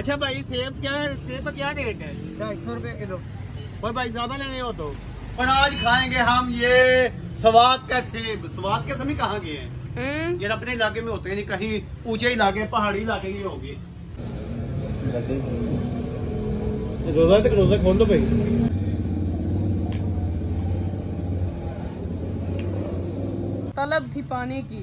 अच्छा भाई सेब क्या है? सेब का क्या रेट है? ढाई सौ रुपये किलो। और भाई ज़्यादा लेने हो तो? और आज खाएँगे हम ये स्वाद का सेब। स्वाद के सभी कहाँ गए हैं? हम्म। ये अपने इलाके में होते हैं नहीं कहीं ऊँचे इलाके पहाड़ी इलाके की होगी। रोजा तक रोजा खोल दो भाई। तलब थी पानी की।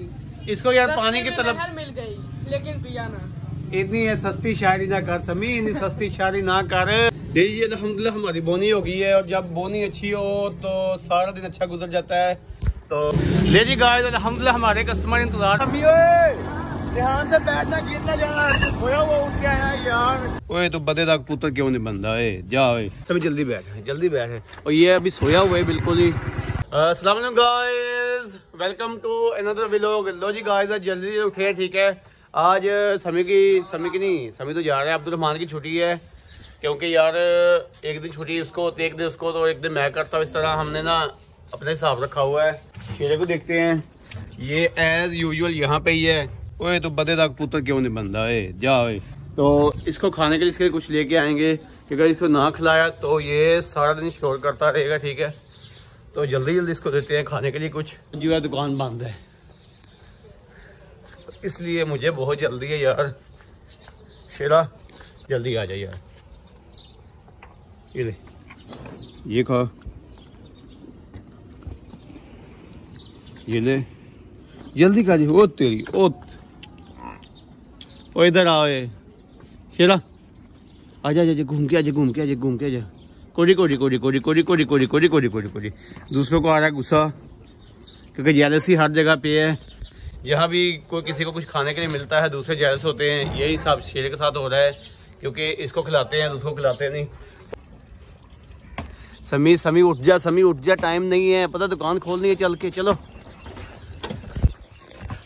इसको यार पानी की तलब मिल गई लेकिन पिया ना। इतनी है सस्ती शायरी ना कर समी इतनी सस्ती शायरी ना कर। ये ये अलहमदुल्ला हमारी बोनी हो गई है और जब बोनी अच्छी हो तो सारा दिन अच्छा गुजर जाता है। तो ले जी गाय अलहमदुल्ला हमारे कस्टमर इंतज़ार। ओए ध्यान से बैठना गिरना जाना। सोया हुआ उठ के यार। ओए तो बदे तक पुत्र क्यों नहीं बनता है जा ओए। सभी जल्दी बैठ जल्दी बैठ। और ये अभी सोया हुआ है बिल्कुल ही। अस्सलाम वालेकुम guys welcome to another vlog लो जी गाइस जल्दी उठे ठीक है? आज समी की समी की नहीं समी तो जा रहा है। अब्दुल रहमान की छुट्टी है, क्योंकि यार, एक दिन छुट्टी उसको है एक दिन उसको तो एक दिन मैं करता हूँ। इस तरह हमने ना अपने हिसाब रखा हुआ है। शेरे को देखते हैं। ये एज यूजुअल यहाँ पे ही है। ओए तो बदे तक पुत्र क्यों नहीं बनता? है जा ओए तो इसको खाने के लिए इसके लिए कुछ लेके आएँगे। क्योंकि अगर इसको ना खिलाया तो ये सारा दिन शोर करता रहेगा, ठीक है? तो जल्दी जल्दी इसको देते हैं खाने के लिए कुछ। जो है दुकान बंद है। इसलिए मुझे बहुत जल्दी है यार शेरा जल्दी आ जाए यार ये ले ये खा ये ले जल्दी खा जी ओ तेरी ओ ओ इधर आओ ये शेरा आजा आजा घूम के आजा घूम के आजा घूम के आजा कोड़ी कोड़ी कोड़ी कोड़ी कोड़ी कोड़ी कोड़ी कोड़ी कोड़ी कोड़ी कोड़ी दूसरों को आ रहा है गुस्सा क्योंकि जेलसी हर जगह पे है जहाँ भी कोई किसी को कुछ खाने के लिए मिलता है दूसरे जेलस होते हैं यही सब शेर के साथ हो रहा है क्योंकि इसको खिलाते हैं दूसरों को खिलाते नहीं। समी समी उठ जा समी उठ जा टाइम नहीं है पता दुकान खोलनी है चल के चलो।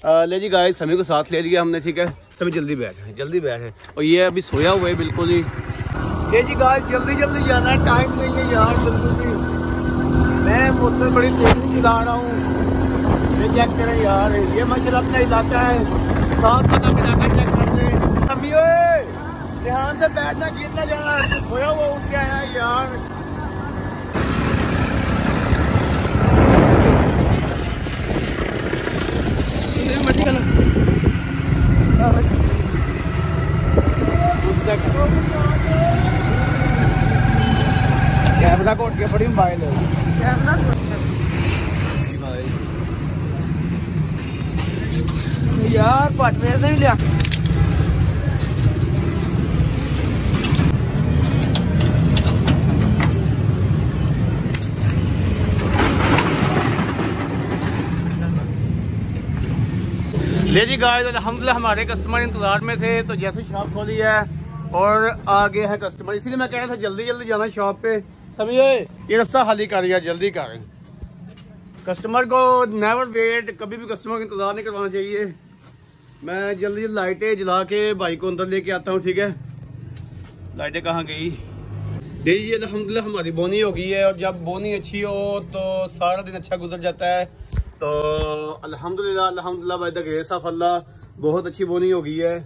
आ, ले जी गाय समी को साथ ले लिया हमने ठीक है? समी जल्दी बैठ जल्दी बैठ। और ये अभी सोया हुआ है बिल्कुल ही। ले जी गाय जल्दी जल्दी जाना है टाइम नहीं है यार बिल्कुल मैं मुझसे बड़ी तेज़ी चला रहा हूँ। ये चेक करें यार ये मंजिल अपना इलाका है। साथ साथ इलाका चेक कर ले अभी ध्यान से बैठना गिरना जाना सोया हुआ उठ के आया यार। कैमरा को उठ के बड़ी मोबाइल। है यार लिया। ले जी गाय अलहमदिल्ला हमारे कस्टमर इंतज़ार में थे तो जैसे शॉप खोली है, और आ गया है कस्टमर इसीलिए मैं कह रहा था, जल्दी जल्दी जाना शॉप पे। समझे? ये रास्ता खाली कर यार, जल्दी कर। कस्टमर को नेवर वेट कभी भी कस्टमर का इंतज़ार नहीं करवाना चाहिए। मैं जल्दी जल्दी लाइटें जला के भाई को अंदर लेके आता हूँ, ठीक है? लाइटें कहाँ गई? ये ये अलहमदिल्ला हमारी बोनी हो गई है, और जब बोनी अच्छी हो तो सारा दिन अच्छा गुजर जाता है। तो अल्हम्दुलिल्लाह अल्हम्दुलिल्लाह द ग्रेस ऑफ़ अल्लाह, बहुत अच्छी बोनी हो गई है।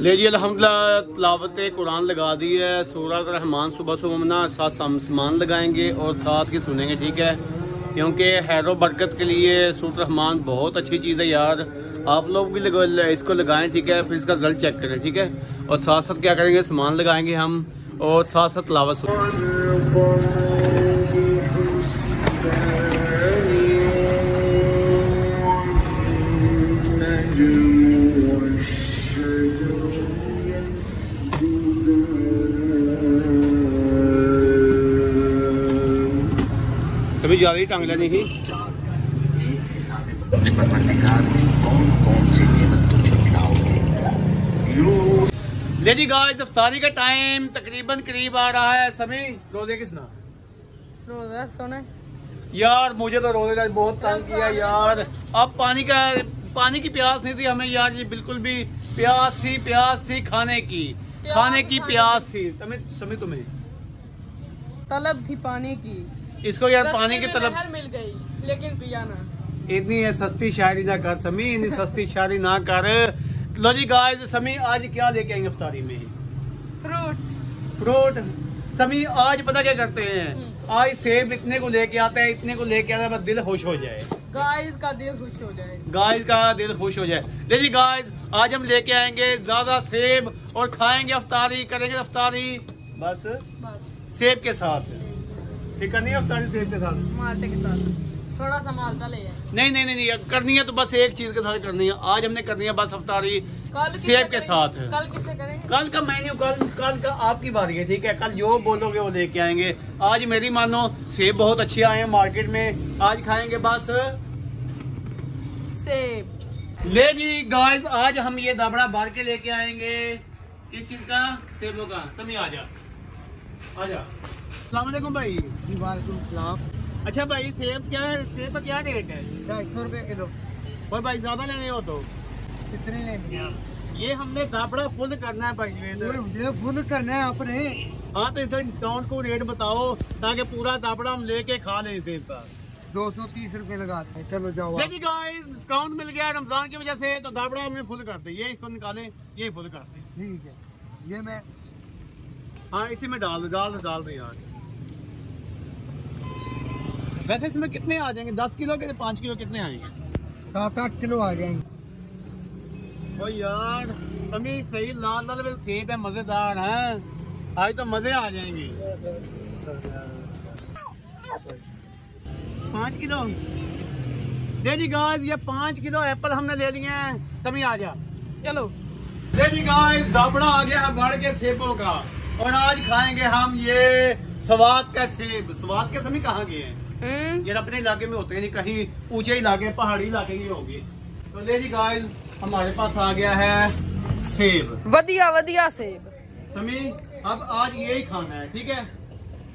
ले जी, अल्हम्दुलिल्लाह तिलावत कुरान लगा दी है। सूरत रहमान सुबह सुबह ना साथ सामान लगाएँगे, और साथ ही सुनेंगे, ठीक है? क्योंकि हैरो बरकत के लिए सूट रहमान बहुत अच्छी चीज़ है यार। आप लोग भी लगा, इसको लगाएँ ठीक है? फिर इसका रिज़ल्ट चेक करें ठीक है? और साथ साथ क्या करेंगे? सामान लगाएँगे हम और साथ साथ लावा सुनेंगे ज़्यादा ही टांग लेनी थी। परवरदिगार ने कौन कौन सी नेमत तुझे मिलाओगे यू ले जी गाइस इफ्तारी का टाइम तकरीबन करीब आ रहा है। समय रोज़े किस ना रोजा सोने। यार मुझे तो रोज़े का बहुत तंग किया यार। अब पानी का पानी की प्यास नहीं थी हमें यार ये बिल्कुल भी प्यास थी प्यास थी खाने की। खाने की प्यास थी। तुम्हें समय तुम्हें? तलब थी पानी की। इसको यार पानी की तरफ़ मिल गई लेकिन पिया ना। इतनी है सस्ती शायरी ना कर समी इतनी सस्ती शायरी ना कर। लो जी गाइस समी आज क्या लेके आएँगे अफ्तारी में? फ्रूट फ्रूट समी आज पता क्या करते हैं? आज सेब इतने को लेके आते हैं इतने को लेके आता है बस दिल खुश हो जाए। गाइस का दिल खुश हो जाए। गाइस का दिल खुश हो जाए। देखिए गाइस आज हम लेके आएँगे ज़्यादा सेब और खाएँगे अफ्तारी करेंगे अफ्तारी बस। बस। सेब के साथ। ठीक करनी है अफ्तारी सेब के साथ? माल्टे के साथ। थोड़ा सा माल्टा ले नहीं नहीं नहीं नहीं करनी है तो बस एक चीज़ के साथ करनी है। आज हमने करनी है बस अफ्तारी कल सेब के साथ। कल किससे करेंगे? कल का मेन्यू कल कल का आपकी बारी है ठीक है? कल जो बोलोगे वो लेके आएँगे। आज मेरी मानो सेब बहुत अच्छे आए हैं मार्केट में। आज खाएँगे बस। सेब। ले जी गाइस आज हम ये दाबड़ा बार के लेके आएँगे। किस चीज़ का सेबों का। समी आ जा आ जा भाई। वालेकुम सलाम। अच्छा भाई सेब क्या है? सेब का क्या रेट है? ढाई सौ रुपये किलो। और भाई ज़्यादा लेने हो तो? कितने लेंगे आप ये हमने दाबड़ा फुल करना है भाई मुझे फुल करना है आपने। हाँ तो इसका डिस्काउंट को रेट बताओ ताकि पूरा दाबड़ा हम लेके खा लें सेब का। दो सौ तीस रुपये लगाते हैं। चलो जाओ देखिए गाइस डिस्काउंट मिल गया रमज़ान की वजह से तो दाबड़ा हमने फुल कर दिया। ये इसको निकालें ये फुल कर दें। ठीक है। ये मैं हाँ इसी में डाल डाल डाल दो यार। वैसे इसमें कितने आ जाएँगे? दस किलो के पाँच किलो कितने आएँगे सात आठ किलो आ जाएँगे। ओ यार अमी सही लाल लाल वाले सेब है मज़ेदार हैं। आज तो मज़े आ जाएँगे। पाँच किलो। दे जी गाइस ये पाँच किलो एप्पल हमने ले लिए हैं। सभी आ जा। चलो। ले जी गाइस दाबड़ा आ गया है बढ़ के सेबों का। और आज खाएँगे हम ये स्वाद का सेब। स्वाद के सभी कहाँ गए हैं? ये अपने इलाके में होते हैं नहीं कहीं ऊँचे इलाके पहाड़ी इलाके की होगी। तो ले जी गाइस हमारे पास आ गया है सेब। वधिया वधिया सेब। समी अब आज यही खाना है ठीक है?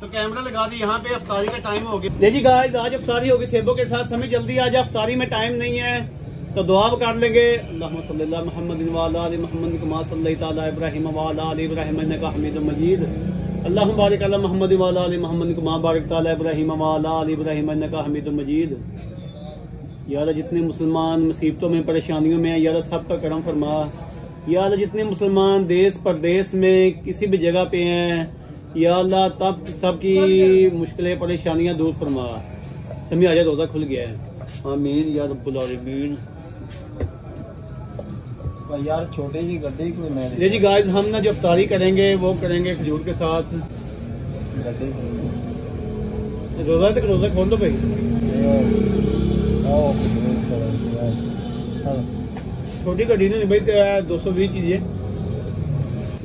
तो कैमरा लगा दी यहाँ पे अफ्तारी का टाइम हो गया। ले जी गाइस आज अफ्तारी होगी सेबों के साथ। समी जल्दी आज अफ्तारी में टाइम नहीं है तो दुआ कर लेंगे। मोहम्मद मुहम्मद कमा इब्राहिम वाला इब्राहिम इन्नका हमीदुम मजीद। अल्लाहुम्मा बारिक अला मुहम्मद वाला आलि मुहम्मद कमा बारिक अला इब्राहिम वाला इब्राहिम इन्नका हमीदुम मजीद। यार जितने मुसलमान मुसीबतों में परेशानियों में यार सब का करम फरमा। यार जितने मुसलमान देश परदेश में किसी भी जगह पे हैं या अल्लाह तब सबकी मुश्किलें परेशानियाँ दूर फरमा। समी आजा रोजा खुल गया है। आमीन या रब्बुल आलमीन। यार छोटे जी गड्ढे कोई मैं ये जी गाइस हम ना जो अफ्तारी करेंगे वो करेंगे खजूर के साथ। गड्ढे रोजा तक रोजा खोल दो भाई। छोटी गड्डी ने भाई दो सौ बीस चीज़ें।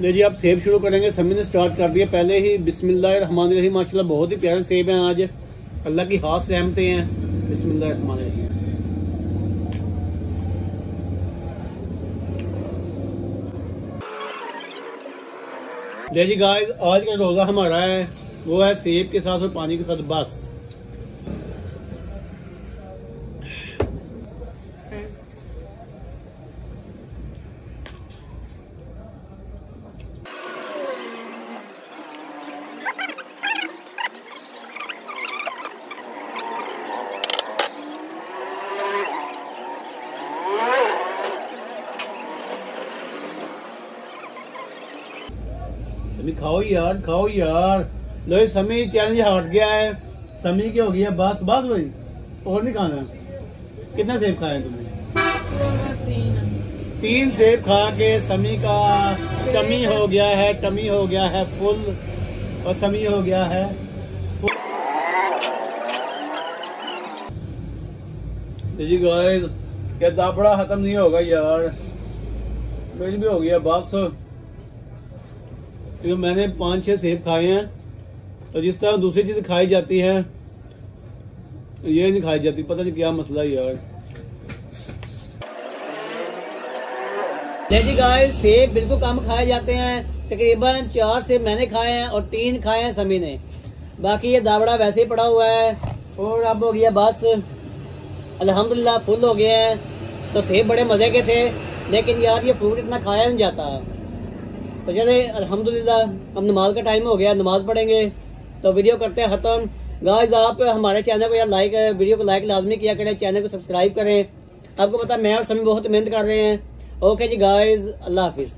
ले जी आप सेब शुरू करेंगे समी ने स्टार्ट कर दिया। पहले ही बिस्मिल्लाह रहमान रहीम माशाल्लाह बहुत ही प्यारे सेब हैं आज। अल्लाह की खास रहमतें हैं। बिस्मिल्लाह ले जी गाइस आज का रोजा हमारा है, वो है सेब के साथ और पानी के साथ, बस। समी खाओ यार खाओ यार। लो समी चैलेंज हार गया है। समी की हो है, बस बस भाई। और नहीं खाना? कितना सेब खाए तुमने? तीन सेब खा के समी का टमी हो गया है, टमी हो गया है फुल, और समी हो गया है जी गाइस ये दाबड़ा खत्म नहीं होगा यार? कुछ भी हो गया, बस। तो मैंने पाँच छह सेब खाए हैं तो जिस तरह दूसरी चीज़ खाई जाती है, ये नहीं खाई जाती, पता नहीं क्या मसला है यार। जी गाइस सेब बिल्कुल कम खाए जाते हैं, तकरीबन चार सेब मैंने खाए हैं और तीन खाए हैं समी ने। बाकी ये दावड़ा वैसे ही पड़ा हुआ है, और अब हो गया बस। अल्हम्दुलिल्लाह, फुल हो गया है तो सेब बड़े मज़े के थे, लेकिन यार ये फ्रूट इतना खाया नहीं जाता। तो चले अल्हम्दुलिल्लाह अब नमाज़ का टाइम हो गया, नमाज़ पढ़ेंगे। तो वीडियो करते हैं खत्म। गाइस आप हमारे चैनल को यार लाइक वीडियो को लाइक लाजमी किया करें चैनल को सब्सक्राइब करें। आपको पता मैं और समय बहुत मेहनत कर रहे हैं। ओके जी गाइज़ अल्लाह हाफिज।